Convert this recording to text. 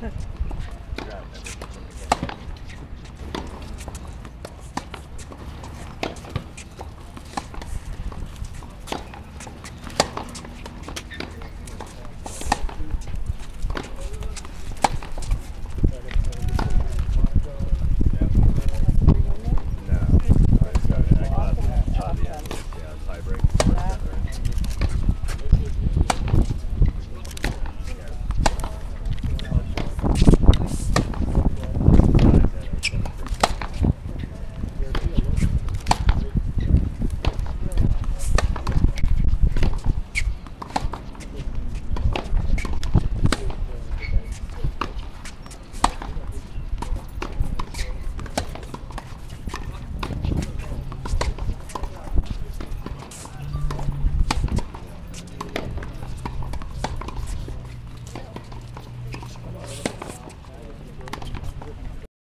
Huh.